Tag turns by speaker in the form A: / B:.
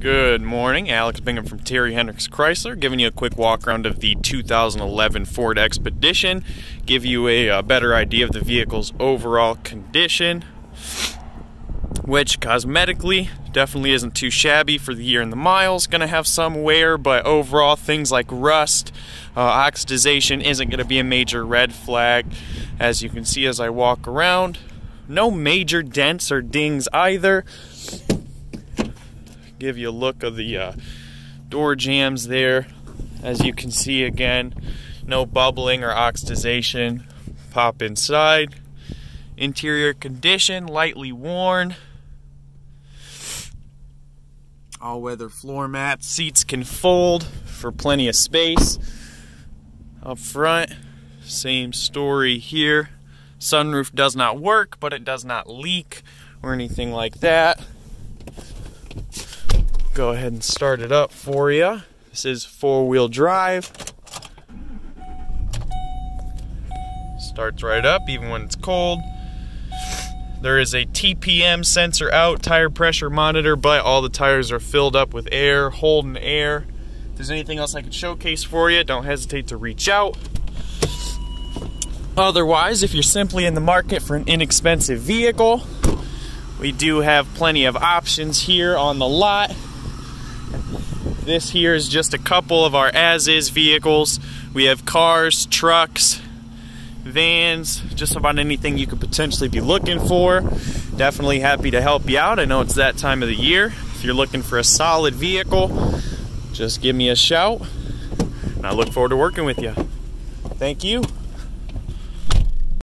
A: Good morning, Alex Bingham from Terry Henricks Chrysler, giving you a quick walk around of the 2011 Ford Expedition, give you a, a, better idea of the vehicle's overall condition, which cosmetically definitely isn't too shabby for the year and the miles. To have some wear, but overall things like rust, uh, oxidization isn't to be a major red flag. As you can see as I walk around, no major dents or dings either give you a look of the uh, door jambs there. As you can see again, no bubbling or oxidization. Pop inside. Interior condition, lightly worn. All weather floor mats. Seats can fold for plenty of space. Up front, same story here. Sunroof does not work, but it does not leak or anything like that go ahead and start it up for you. This is four-wheel drive. Starts right up even when it's cold. There is a TPM sensor out, tire pressure monitor, but all the tires are filled up with air, holding air. If there's anything else I can showcase for you, don't hesitate to reach out. Otherwise, if you're simply in the market for an inexpensive vehicle, we do have plenty of options here on the lot. This here is just a couple of our as-is vehicles. We have cars, trucks, vans, just about anything you could potentially be looking for. Definitely happy to help you out. I know it's that time of the year. If you're looking for a solid vehicle, just give me a shout. And I look forward to working with you. Thank you.